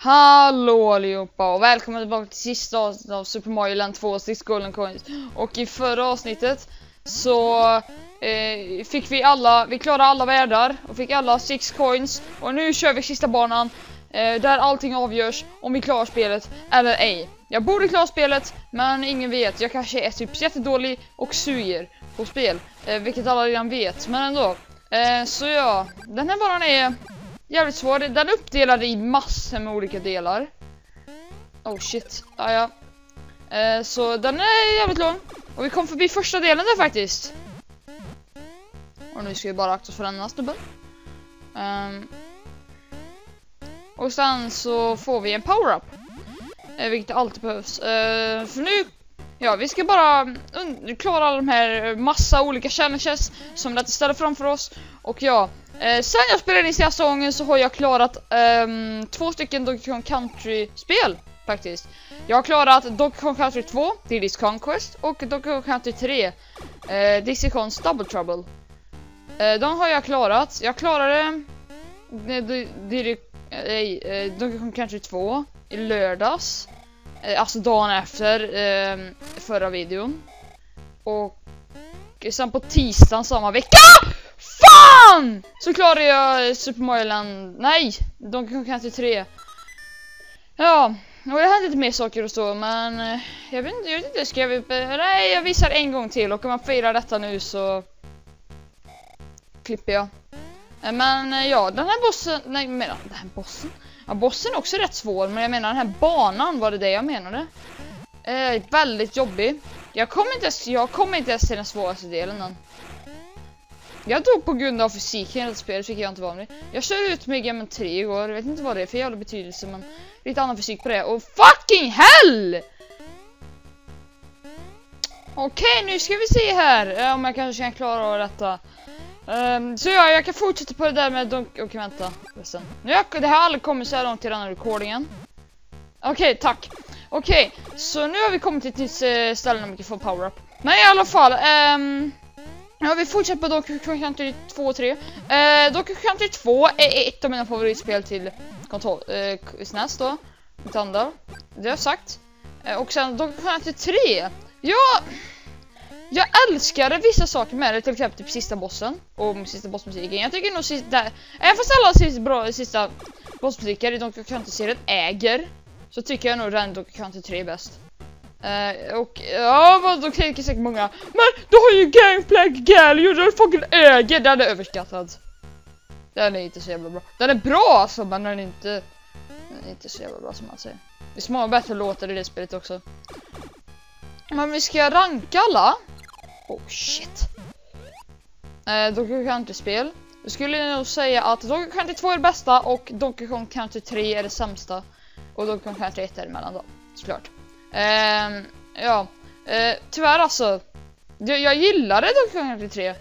Hallå allihopa och välkomna tillbaka till sista avsnittet av Super Mario Land 2 Six Golden Coins. Och i förra avsnittet så eh, fick vi alla, vi klarade alla världar och fick alla Six Coins. Och nu kör vi sista banan eh, där allting avgörs om vi klarar spelet eller ej. Jag borde klara spelet men ingen vet. Jag kanske är typ jättedålig och suger på spel. Eh, vilket alla redan vet men ändå. Eh, så ja, den här banan är jävligt svår. Den är uppdelad i massor med olika delar. Oh shit, ah, ja. Eh, så den är jävligt lång. Och vi kom förbi första delen där faktiskt. Och nu ska vi bara akta oss för denna snubben. Um, och sen så får vi en power-up. Eh, vilket alltid behövs. Eh, för nu, ja vi ska bara klara alla de här massa olika challenges som det ställer framför oss. Och ja, Eh, sen jag spelade in senaste gången så har jag klarat um, två stycken Donkey Kong Country-spel faktiskt. Jag har klarat Donkey Kong Country 2, Diddy's Conquest och Donkey Kong Country 3, eh, Dixie Kongs Double Trouble. Eh, de har jag klarat. Jag klarade eh, Diddy, eh, eh, Donkey Kong Country 2 i lördags. Eh, alltså dagen efter eh, förra videon. Och sen på tisdagen samma vecka ah! FAN! Så klarade jag eh, Super Mario Land, nej, Donkey Kong Country 3. Ja, och det hände lite mer saker och så, men eh, jag vet inte, jag vet inte, ska jag, eh, nej jag visar en gång till och om man firar detta nu så klipper jag. Men ja, den här bossen, nej menar den här bossen? Ja, bossen är också rätt svår, men jag menar den här banan var det det jag menade. Eh, väldigt jobbig. Jag kommer inte ens, jag kommer inte ens till den svåraste delen än. Jag dog på grund av fysiken i det spelet, vilket jag inte var med. Jag körde ut med GM3 igår, jag vet inte vad det är för jävla betydelse, men lite annan fysik på det. Och fucking hell! Okej, nu ska vi se här eh, om jag kanske kan klara av detta. Um, så ja, jag kan fortsätta på det där med dunk... Okej, okay, vänta. Sen. Nu har det har aldrig kommit så här långt i den här recordingen. Okej, okay, tack. Okej, okay, så nu har vi kommit till ett nytt eh, ställe där vi kan få power-up. Men i alla fall, um, Ja, vi fortsätter på Donkey Kong Country 2 och 3. Eh, Donkey Kong Country 2 är ett av mina favoritspel till kontroll, eh, SNES då. Mitt andra. Det har jag sagt. Eh, och sen Donkey Kong Country 3. Ja, jag älskar vissa saker med det, till exempel typ sista bossen och sista bossmusiken. Jag tycker nog sista, även fast alla sista, bra, sista bossmusiker i Donkey Kong Country-serien äger, så tycker jag nog den Donkey Kong Country 3 är bäst. Uh, och ja, vad då tänker säkert många Men du har ju Gangplank Galio, du fucking äger, den är överskattad. Den är inte så jävla bra. Den är bra alltså, men den är inte Den är inte så jävla bra som man säger. Det är små bättre låtar i det spelet också. Men vi ska ranka alla. Oh shit. Uh, Donkey Country-spel Jag skulle nog säga att Donkey Country 2 är det bästa och Donkey Kong Country 3 är det sämsta. Och Donkey Kong Country 1 är det mellan då, såklart. Uh, ja, uh, tyvärr alltså. Jag, jag gillade Donkey Kong Country 3.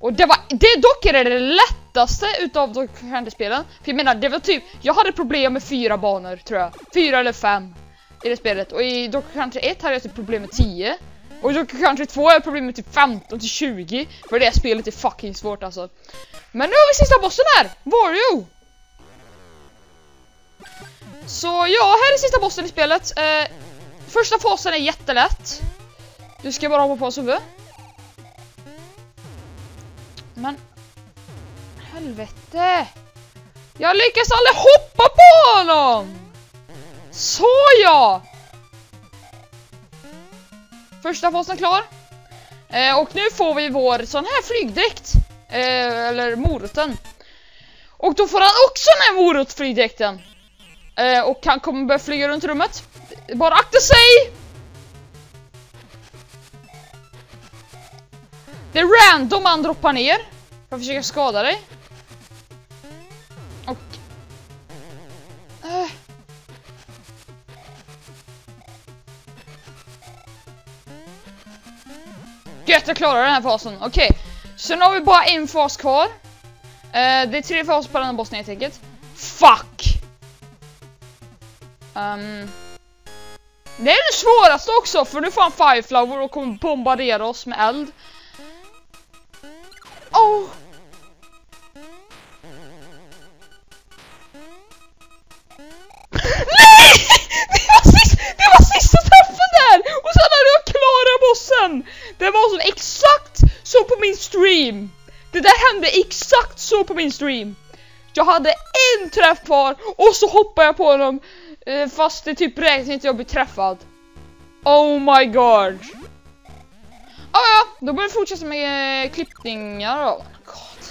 Och det var, det dock är det, det lättaste utav Donkey Kong Country-spelen. För jag menar, det var typ, jag hade problem med fyra banor tror jag. Fyra eller fem i det spelet. Och i Donkey Kong Country 1 hade jag typ problem med 10. Och i Donkey Kong Country 2 har jag problem med typ 15 till 20. För det spelet är fucking svårt alltså. Men nu har vi sista bossen här! Wario! Så ja, här är sista bossen i spelet. Uh, Första fasen är jättelätt. Du ska bara hoppa på hans huvud. Men... Helvete! Jag lyckas aldrig hoppa på honom! Så ja! Första fasen klar. Eh, och nu får vi vår sån här flygdräkt. Eh, eller moroten. Och då får han också den här morotflygdräkten. Eh, och han kommer börja flyga runt rummet. Bara akta sig! Det är random han droppar ner. För att försöka skada dig. Och... Äh. Gött, jag klarar den här fasen. Okej. Okay. Så nu har vi bara en fas kvar. Uh, det är tre faser på den här bossen helt enkelt. Fuck! Um... Det är det svåraste också för nu får han Fireflower och kommer bombardera oss med eld. Oh! Nej! Det var, sista, det var sista träffen där! Och sen hade jag klarat bossen! Det var som exakt så på min stream! Det där hände exakt så på min stream! Jag hade en träff kvar och så hoppade jag på honom eh, fast det typ räknas inte jag blir träffad. Oh my god! Ah, ja, då börjar vi fortsätta med eh, klippningar då. God.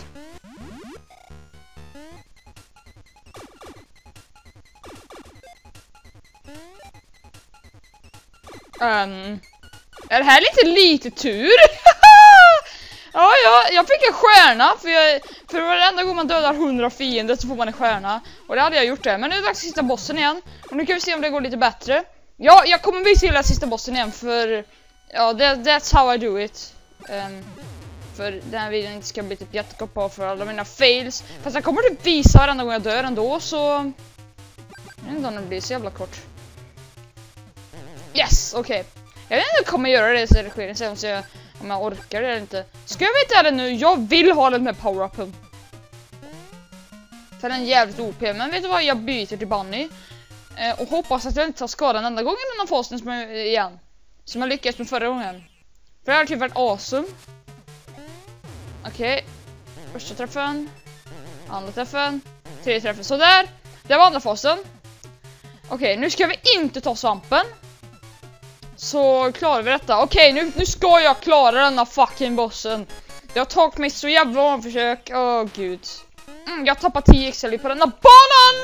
Um, är det här lite lite tur? ja, ja, jag fick en stjärna för, jag, för varenda gång man dödar 100 fiender så får man en stjärna. Och det hade jag gjort det. Men nu är det dags för sista bossen igen. Och nu kan vi se om det går lite bättre. Ja, jag kommer visa hela sista bossen igen för... Ja, that, that's how I do it. Um, för den här videon inte ska bli typ jättekort på för alla mina fails. Fast jag kommer typ visa varenda gång jag dör ändå så... Jag vet inte om det blir så jävla kort. Yes, okej. Okay. Jag vet inte om jag kommer göra det i redigeringen sen om jag, om jag orkar det eller inte. Ska jag veta det nu? Jag vill ha den med power-upen. För den är jävligt OP. Men vet du vad? Jag byter till Bunny. Eh, och hoppas att jag inte tar skada den enda gången innan fasen som jag, igen. Som jag lyckades med förra gången. För det här hade typ varit awesome. Okej. Okay. Första träffen. Andra träffen. Tredje träffen. Sådär. Det var andra fasen. Okej, okay, nu ska vi inte ta svampen. Så klarar vi detta. Okej, okay, nu, nu ska jag klara denna fucking bossen. Det har tagit mig så jävla många försök. Åh oh, gud. Mm, jag tappar 10 XL på denna banan!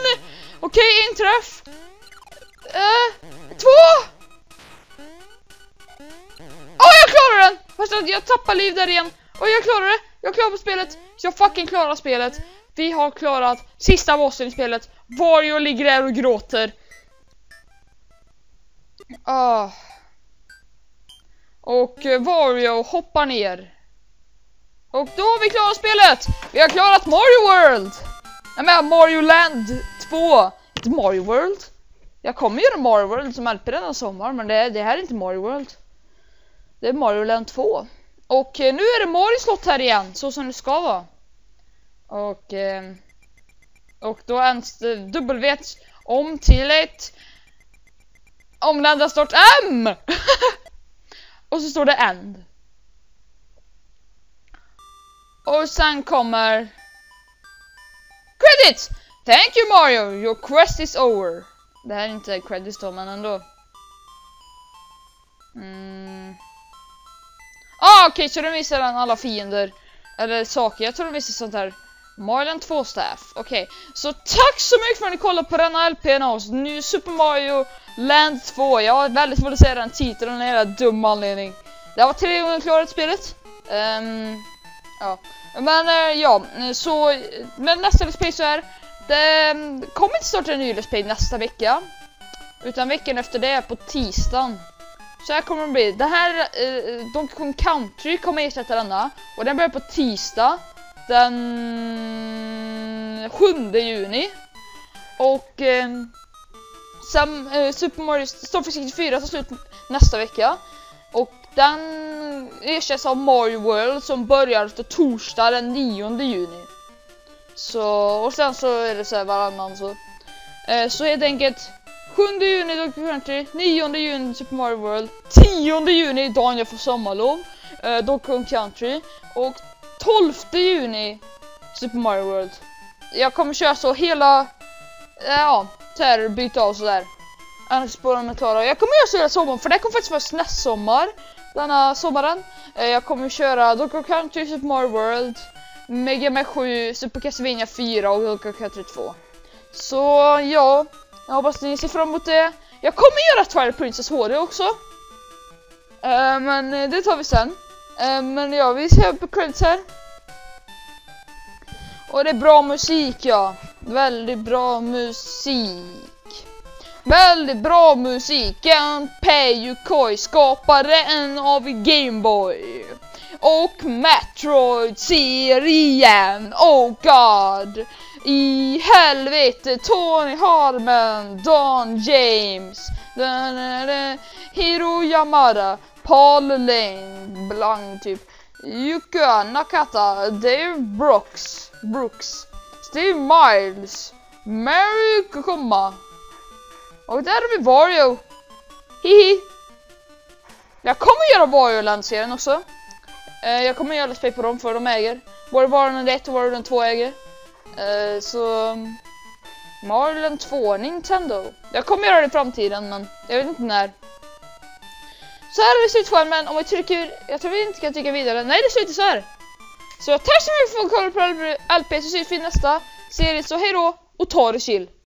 Okej, okay, en träff. Uh, eh, två! Åh, oh, jag klarar den! Fast jag tappar liv där igen. Och jag klarar det. Jag klarar spelet. Jag fucking klarar spelet. Vi har klarat sista bossen i spelet. Vario ligger där och gråter. Oh. Och eh, Vario hoppar ner. Och då har vi klarat spelet! Vi har klarat Mario World! Jag menar Mario Land 2. Inte Mario World. Jag kommer göra Mario World som LP denna sommar men det, det här är inte Mario World. Det är Mario Land 2. Och eh, nu är det Mario slott här igen, så som det ska vara. Och, eh, och då ens eh, W om till ett omlända stort M! och så står det end. Och sen kommer Credits! Thank you Mario, your quest is over. Det här är inte credits då, men ändå. Mm. Ah, okej, okay, så de visar den alla fiender. Eller saker, jag tror de visar sånt här. Marlon 2 staff. Okej, okay. så tack så mycket för att ni kollade på denna LPn av oss. Nu Super Mario Land 2. Jag har väldigt svårt att säga den titeln av en dum anledning. Det var tre gånger klarat spelet. Um, ja. Men uh, ja, så men nästa Let's Play så är det mm, kommer inte starta en ny Let's Play nästa vecka. Utan veckan efter det på tisdagen. Så här kommer det bli. Det här, uh, Donkey Kong Country kommer ersätta denna. Och den börjar på tisdag. Den 7 juni. Och uh, sen uh, Super Mario Star 64 tar slut nästa vecka. Och den ersätts av Mario World som börjar efter torsdag den 9 juni. Så, och sen så är det så här varannan så. Eh, så helt enkelt 7 juni Donkey Country, 9 juni Super Mario World, 10 juni dagen jag får sommarlov, eh, Donkey Kong Country och 12 juni Super Mario World. Jag kommer köra så hela, eh, ja, så här byta av sådär. Annars spåren mig klara. Jag kommer göra så hela sommaren för det kommer faktiskt vara SNES-sommar denna sommaren. Eh, jag kommer köra Donkey Country, Super Mario World, Mega Man 7, Super Castlevania 4 och Donkey Country 2. Så ja, jag hoppas ni ser fram emot det. Jag kommer göra Twilight Princess HD också. Uh, men eh, det tar vi sen. Uh, men ja, vi ser på credits här. Och det är bra musik ja. Väldigt bra musik. Väldigt bra musik. Gunpei Yukoi, skaparen av Gameboy. Och Metroid-serien. Oh god. I helvete, Tony Harmon, Don James, Hiro Yamada, Paul Lane, Blank typ, Yuka Nakata, Dave Brooks, Brooks, Steve Miles, Mary Kokoma, och där har vi Wario. Hihi. Jag kommer göra Wario-land-serien också. Eh, jag kommer göra Let's Play på dem för de äger. Både Wario Land 1 och Wario Land 2 äger. Eh, så... Mario Land 2, Nintendo. Jag kommer göra det i framtiden men jag vet inte när. Så här är det slutskärmen, om vi trycker, jag tror vi inte kan trycka vidare, nej det slutar så här. Så tack så mycket för att kolla på LP så ses vi i nästa serie, så hejdå och ta det chill.